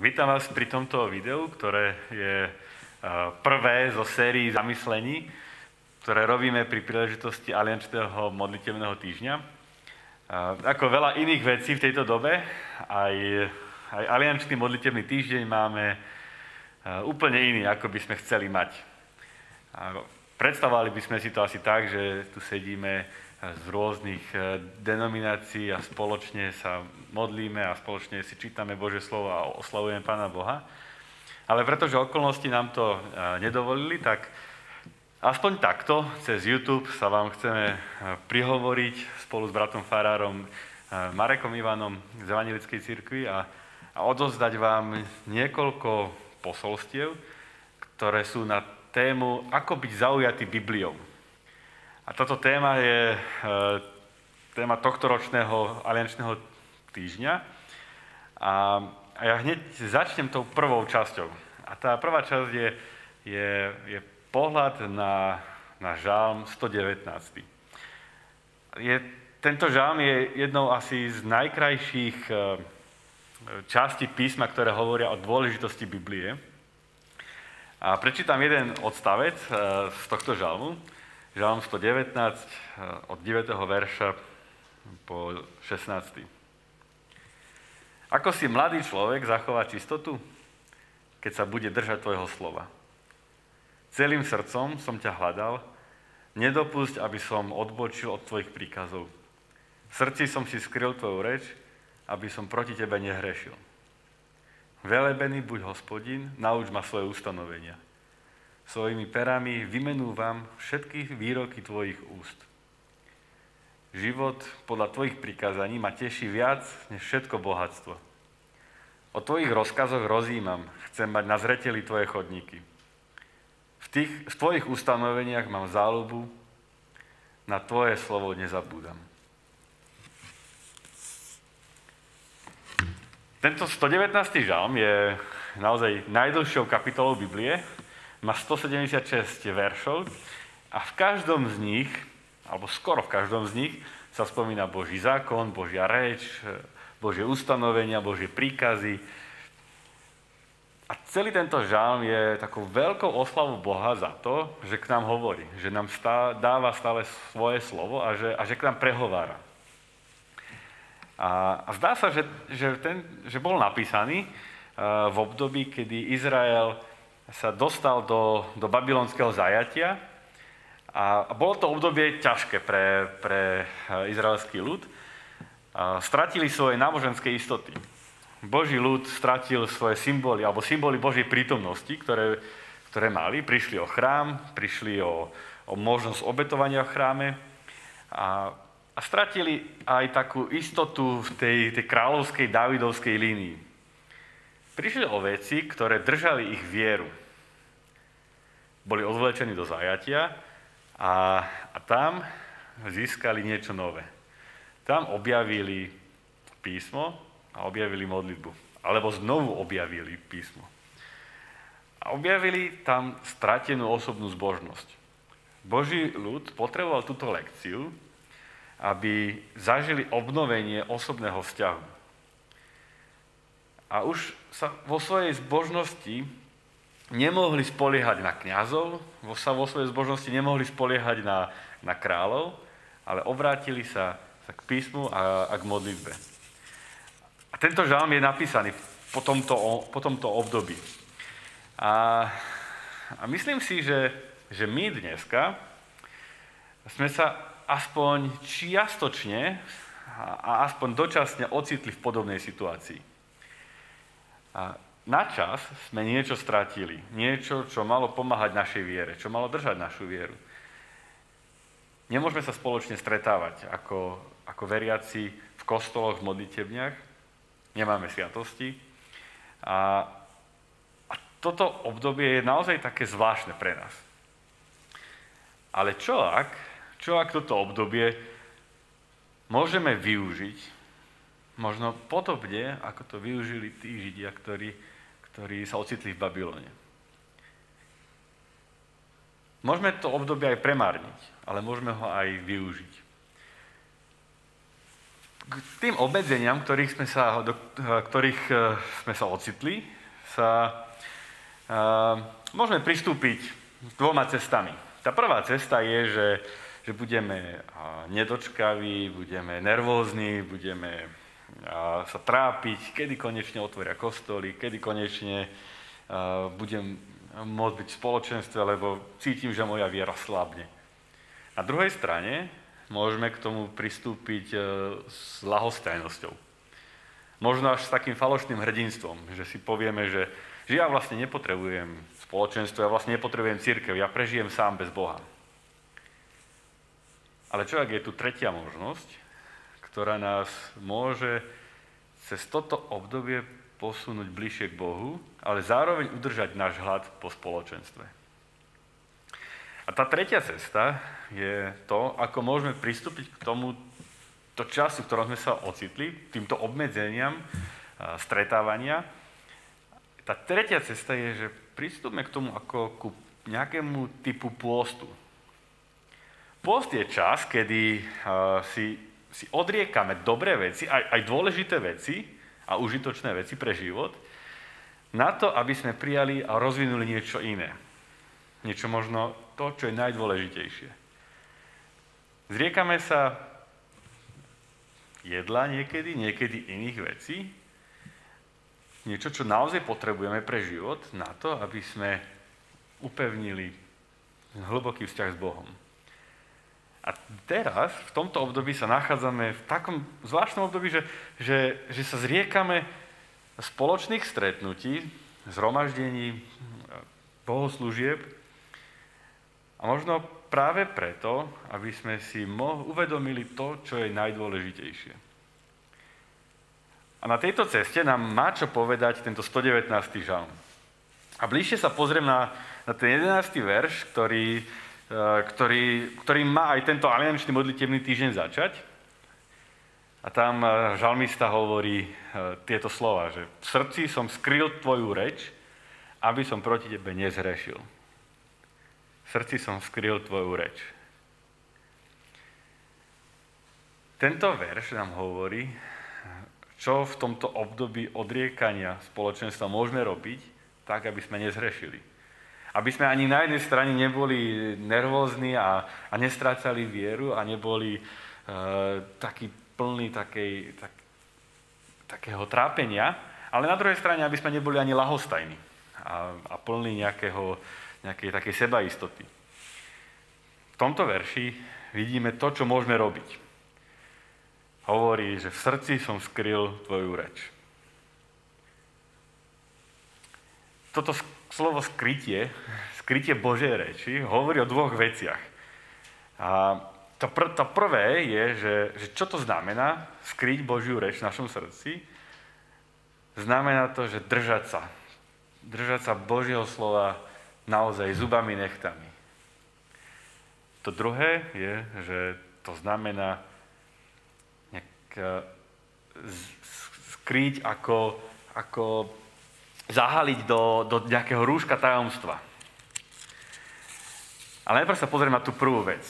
Vítam vás pri tomto videu, ktoré je e, prvé zo sérií zamyslení, ktoré robíme pri príležitosti Aliančného modlitevného týždňa. E, ako veľa iných vecí v tejto dobe, aj, aj Aliančný modlitevný týždeň máme e, úplne iný, ako by sme chceli mať. Predstavovali by sme si to asi tak, že tu sedíme z rôznych e, denominácií a spoločne sa modlíme a spoločne si čítame Bože slovo a oslavujeme Pána Boha. Ale pretože okolnosti nám to e, nedovolili, tak aspoň takto cez YouTube sa vám chceme e, prihovoriť spolu s bratom Farárom Marekom Ivanom z Evangelickej cirkvi a, a odozdať vám niekoľko posolstiev, ktoré sú na tému Ako byť zaujatý Bibliou. A toto téma je e, téma tohto ročného aliančného týždňa. A, a ja hneď začnem tou prvou časťou. A tá prvá časť je, je, je pohľad na, na žálm 119. Je, tento žálm je jednou asi z najkrajších e, častí písma, ktoré hovoria o dôležitosti Biblie. A prečítam jeden odstavec e, z tohto žalmu. Žalm 119 eh, od 9. verša po 16. Ako si mladý človek zachová čistotu, keď sa bude držať tvojho slova? Celým srdcom som ťa hľadal, nedopusť, aby som odbočil od tvojich príkazov. V srdci som si skryl tvoju reč, aby som proti tebe nehrešil. Velebený buď hospodin, nauč ma svoje ustanovenia svojimi perami vymenúvam všetky výroky tvojich úst. Život podľa tvojich prikázaní ma teší viac než všetko bohatstvo. O tvojich rozkazoch rozímam, chcem mať na zreteli tvoje chodníky. V, tých, v tvojich ustanoveniach mám záľubu, na tvoje slovo nezabúdam. Tento 119. žalm je naozaj najdlhšou kapitolou Biblie má 176 veršov a v každom z nich, alebo skoro v každom z nich, sa spomína Boží zákon, Božia reč, Božie ustanovenia, Božie príkazy. A celý tento žálm je takou veľkou oslavou Boha za to, že k nám hovorí, že nám stá, dáva stále svoje slovo a že, a že k nám prehovára. A, a zdá sa, že, že, ten, že bol napísaný uh, v období, kedy Izrael sa dostal do, do babylonského zajatia a, bolo to obdobie ťažké pre, pre eh, izraelský ľud. Stratili svoje náboženské istoty. Boží ľud stratil svoje symboly, alebo symboly Božej prítomnosti, ktoré, ktoré mali. Prišli o chrám, prišli o, o možnosť obetovania v chráme a, a stratili aj takú istotu v tej, tej kráľovskej Davidovskej línii. Prišli o veci, ktoré držali ich vieru boli odvlečení do zajatia a, a tam získali niečo nové. Tam objavili písmo a objavili modlitbu. Alebo znovu objavili písmo. A objavili tam stratenú osobnú zbožnosť. Boží ľud potreboval túto lekciu, aby zažili obnovenie osobného vzťahu. A už sa vo svojej zbožnosti nemohli spoliehať na kňazov, sa vo svojej zbožnosti nemohli spoliehať na, na kráľov, ale obrátili sa, sa k písmu a, a k modlitbe. A tento žalm je napísaný po tomto, po tomto období. A, a myslím si, že, že my dneska sme sa aspoň čiastočne a aspoň dočasne ocitli v podobnej situácii. A na čas sme niečo stratili. Niečo, čo malo pomáhať našej viere, čo malo držať našu vieru. Nemôžeme sa spoločne stretávať ako, ako veriaci v kostoloch, v modlitebniach. Nemáme sviatosti. A, a toto obdobie je naozaj také zvláštne pre nás. Ale čo ak, čo ak toto obdobie môžeme využiť možno podobne, ako to využili tí Židia, ktorí ktorí sa ocitli v Babylone. Môžeme to obdobie aj premárniť, ale môžeme ho aj využiť. k tým obmedzeniam, ktorých sme sa, do ktorých sme sa ocitli, sa uh, môžeme pristúpiť dvoma cestami. Tá prvá cesta je, že, že budeme nedočkaví, budeme nervózni, budeme sa trápiť, kedy konečne otvoria kostoly, kedy konečne budem môcť byť v spoločenstve, lebo cítim, že moja viera slabne. Na druhej strane môžeme k tomu pristúpiť e, s lahostajnosťou. Možno až s takým falošným hrdinstvom, že si povieme, že, že ja vlastne nepotrebujem spoločenstvo, ja vlastne nepotrebujem církev, ja prežijem sám bez Boha. Ale čo ak je tu tretia možnosť, ktorá nás môže cez toto obdobie posunúť bližšie k Bohu, ale zároveň udržať náš hlad po spoločenstve. A tá tretia cesta je to, ako môžeme pristúpiť k tomu to času, v ktorom sme sa ocitli, týmto obmedzeniam stretávania. Tá tretia cesta je, že pristúpme k tomu ako ku nejakému typu pôstu. Pôst je čas, kedy si, si odriekame dobré veci, aj, aj dôležité veci a užitočné veci pre život, na to, aby sme prijali a rozvinuli niečo iné. Niečo možno to, čo je najdôležitejšie. Zriekame sa jedla niekedy, niekedy iných vecí, niečo, čo naozaj potrebujeme pre život, na to, aby sme upevnili hlboký vzťah s Bohom. A teraz, v tomto období sa nachádzame v takom zvláštnom období, že, že, že sa zriekame spoločných stretnutí, zhromaždení, bohoslúžieb. A možno práve preto, aby sme si mo- uvedomili to, čo je najdôležitejšie. A na tejto ceste nám má čo povedať tento 119. žalm. A bližšie sa pozriem na, na ten 11. verš, ktorý ktorý, ktorý má aj tento aliančný modlitevný týždeň začať. A tam eh, žalmista hovorí eh, tieto slova, že v srdci som skryl tvoju reč, aby som proti tebe nezhrešil. V srdci som skryl tvoju reč. Tento verš nám hovorí, čo v tomto období odriekania spoločenstva môžeme robiť, tak, aby sme nezhrešili. Aby sme ani na jednej strane neboli nervózni a, a nestrácali vieru a neboli e, taký plný takej, tak, takého trápenia, ale na druhej strane, aby sme neboli ani lahostajní a, a plní nejakého, nejakej takej sebaistoty. V tomto verši vidíme to, čo môžeme robiť. Hovorí, že v srdci som skryl tvoju reč. Toto slovo skrytie, skrytie Božej reči, hovorí o dvoch veciach. A to, pr- to prvé je, že, že čo to znamená skryť Božiu reč v našom srdci? Znamená to, že držať sa. Držať sa Božieho slova naozaj zubami nechtami. To druhé je, že to znamená nejak eh, skryť ako, ako zahaliť do, do nejakého rúška tajomstva. Ale najprv sa pozrieme na tú prvú vec.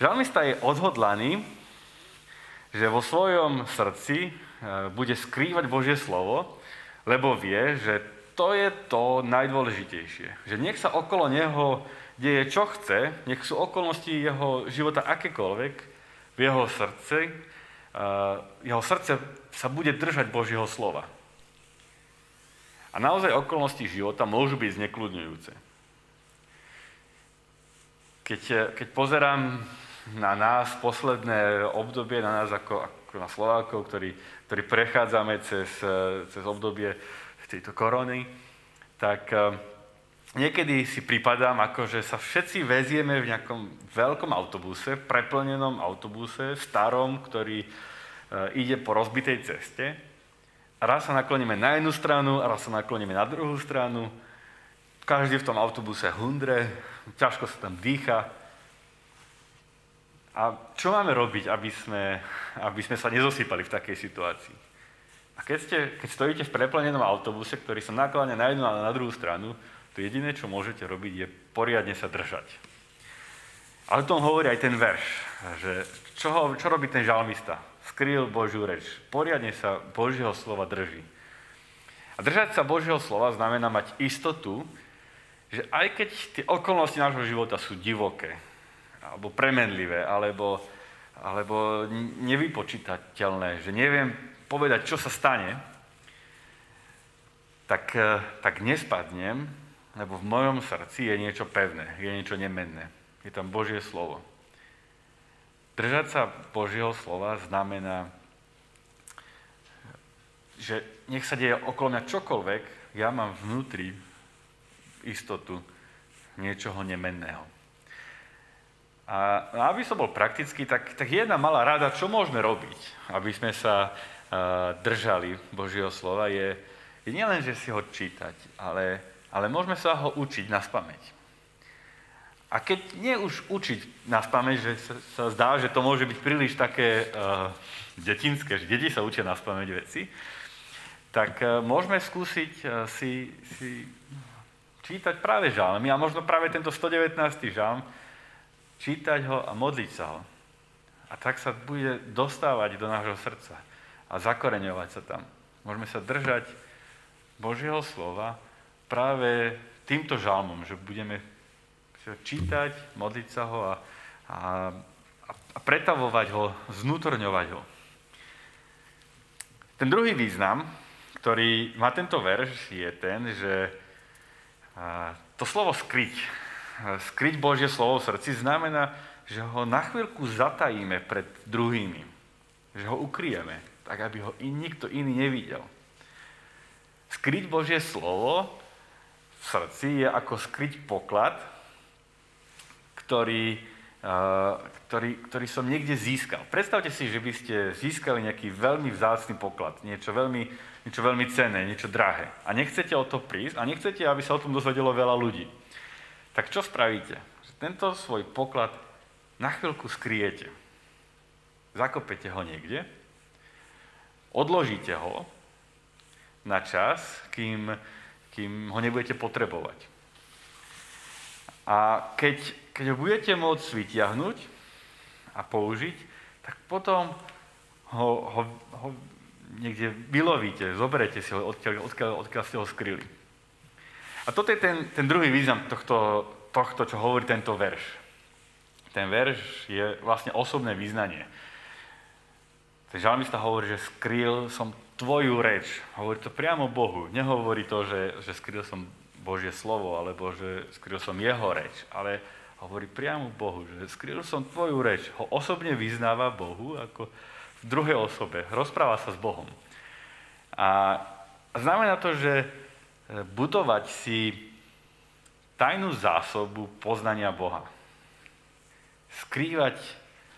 Žalmista je odhodlaný, že vo svojom srdci e, bude skrývať Božie slovo, lebo vie, že to je to najdôležitejšie. Že nech sa okolo neho deje čo chce, nech sú okolnosti jeho života akékoľvek, v jeho srdci, e, jeho srdce sa bude držať Božieho slova. A naozaj okolnosti života môžu byť znekľudňujúce. Keď, keď pozerám na nás posledné obdobie, na nás ako, ako na Slovákov, ktorí, ktorí prechádzame cez, cez obdobie tejto korony, tak eh, niekedy si pripadám, ako že sa všetci vezieme v nejakom veľkom autobuse, preplnenom autobuse, starom, ktorý ide po rozbitej ceste raz sa nakloníme na jednu stranu, a raz sa nakloníme na druhú stranu. Každý v tom autobuse hundre, ťažko sa tam dýcha. A čo máme robiť, aby sme, aby sme sa nezosypali v takej situácii? A keď, ste, keď stojíte v preplnenom autobuse, ktorý sa nakláňa na jednu a na druhú stranu, to jediné, čo môžete robiť, je poriadne sa držať. Ale o tom hovorí aj ten verš, že čo, čo robí ten žalmista? Skrýl Božiu reč. Poriadne sa Božieho slova drží. A držať sa Božieho slova znamená mať istotu, že aj keď tie okolnosti nášho života sú divoké, alebo premenlivé, alebo, alebo nevypočítateľné, že neviem povedať, čo sa stane, tak, eh, tak nespadnem, lebo v mojom srdci je niečo pevné, je niečo nemenné. Je tam Božie slovo. Držať sa Božieho slova znamená, že nech sa deje okolo mňa čokoľvek, ja mám vnútri istotu niečoho nemenného. A aby som bol praktický, tak, tak jedna malá rada, čo môžeme robiť, aby sme sa uh, držali Božieho slova, je, je nielen, že si ho čítať, ale, ale môžeme sa ho učiť na spameť. A keď nie už učiť na spameť, že sa, sa zdá, že to môže byť príliš také uh, detinské, že deti sa učia na spameť veci, tak uh, môžeme skúsiť uh, si, si čítať práve žalmy a možno práve tento 119. žalm, čítať ho a modliť sa ho. A tak sa bude dostávať do nášho srdca a zakoreňovať sa tam. Môžeme sa držať Božieho slova práve týmto žalmom, že budeme čítať, modliť sa ho a, a, a pretavovať ho, znútorňovať ho. Ten druhý význam, ktorý má tento verš, je ten, že to slovo skryť, skryť Božie slovo v srdci znamená, že ho na chvíľku zatajíme pred druhými. Že ho ukryjeme, tak aby ho in, nikto iný nevidel. Skryť Božie slovo v srdci je ako skryť poklad, ktorý, ktorý, ktorý som niekde získal. Predstavte si, že by ste získali nejaký veľmi vzácný poklad, niečo veľmi, niečo veľmi cenné, niečo drahé. A nechcete o to prísť a nechcete, aby sa o tom dozvedelo veľa ľudí. Tak čo spravíte? Tento svoj poklad na chvíľku skriete. Zakopete ho niekde, odložíte ho na čas, kým, kým ho nebudete potrebovať. A keď, keď ho budete môcť vyťahnuť a použiť, tak potom ho, ho, ho niekde vylovíte, zoberete si ho, odkiaľ, odkiaľ, odkiaľ ste ho skryli. A toto je ten, ten druhý význam tohto, tohto, čo hovorí tento verš. Ten verš je vlastne osobné význanie. Ten žalmista hovorí, že skryl som tvoju reč. Hovorí to priamo Bohu. Nehovorí to, že, že skryl som Božie slovo, alebo že skryl som jeho reč, ale hovorí priamo Bohu, že skryl som tvoju reč. Ho osobne vyznáva Bohu ako v druhej osobe. Rozpráva sa s Bohom. A znamená to, že budovať si tajnú zásobu poznania Boha. Skrývať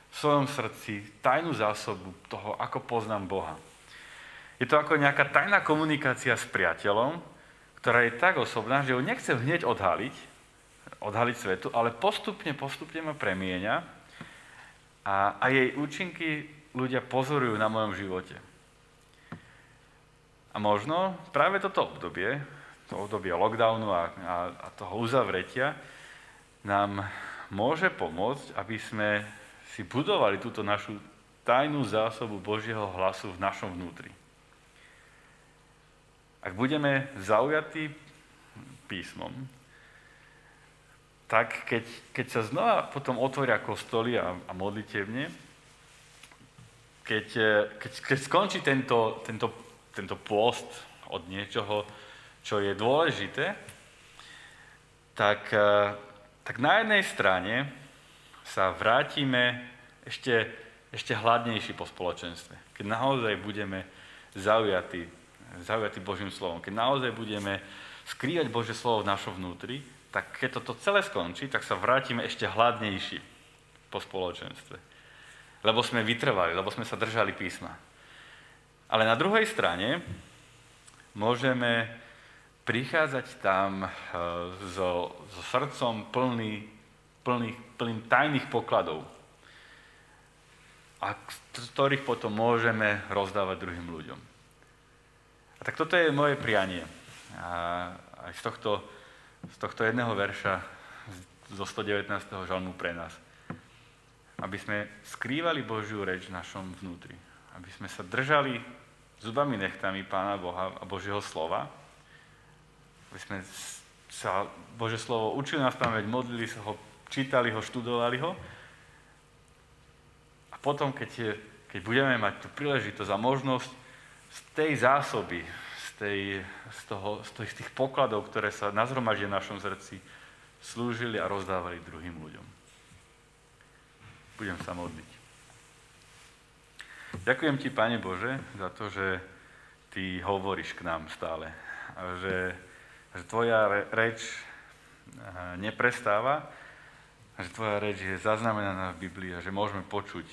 v svojom srdci tajnú zásobu toho, ako poznám Boha. Je to ako nejaká tajná komunikácia s priateľom, ktorá je tak osobná, že ju nechcem hneď odhaliť, odhaliť svetu, ale postupne, postupne ma premieňa a, a jej účinky ľudia pozorujú na mojom živote. A možno práve toto obdobie, to obdobie lockdownu a, a, a toho uzavretia, nám môže pomôcť, aby sme si budovali túto našu tajnú zásobu Božieho hlasu v našom vnútri. Ak budeme zaujatí písmom, tak keď, keď sa znova potom otvoria kostoly a, a modlitevne, keď, keď, keď skončí tento, tento, tento pôst od niečoho, čo je dôležité, tak, tak na jednej strane sa vrátime ešte, ešte hladnejší po spoločenstve. Keď naozaj budeme zaujatí zaujatí Božím slovom, keď naozaj budeme skrývať Božie slovo v našom vnútri, tak keď toto celé skončí, tak sa vrátime ešte hladnejší po spoločenstve. Lebo sme vytrvali, lebo sme sa držali písma. Ale na druhej strane môžeme prichádzať tam e, so, so srdcom plný, plný, plným tajných pokladov, a z ktorých potom môžeme rozdávať druhým ľuďom. A tak toto je moje prianie. A aj z tohto, z tohto jedného verša zo 119. žalmu pre nás. Aby sme skrývali Božiu reč v našom vnútri. aby sme sa držali zubami nechtami Pána Boha a Božieho slova, aby sme sa Bože slovo učili na spamäť, modlili sa ho, čítali ho, študovali ho. A potom, keď, je, keď budeme mať tú príležitosť a možnosť z tej zásoby, z, tej, z, toho, z, tých, tých pokladov, ktoré sa nazhromažia v našom srdci, slúžili a rozdávali druhým ľuďom. Budem sa modliť. Ďakujem ti, Pane Bože, za to, že ty hovoríš k nám stále. A že, že tvoja reč eh, neprestáva, a že tvoja reč je zaznamenaná v Biblii a že môžeme počuť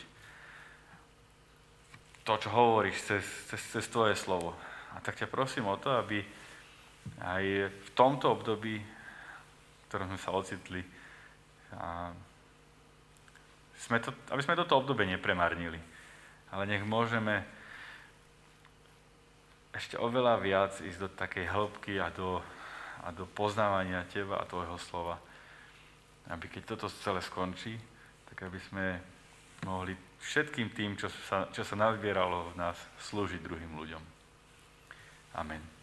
to, čo hovoríš cez, cez, cez tvoje slovo. A tak ťa prosím o to, aby aj v tomto období, v ktorom sme sa ocitli, a sme to, aby sme toto obdobie nepremárnili ale nech môžeme ešte oveľa viac ísť do takej hĺbky a do, a do poznávania Teba a Tvojho slova. Aby keď toto celé skončí, tak aby sme mohli všetkým tým, čo sa, čo sa nazbieralo v nás, slúžiť druhým ľuďom. Amen.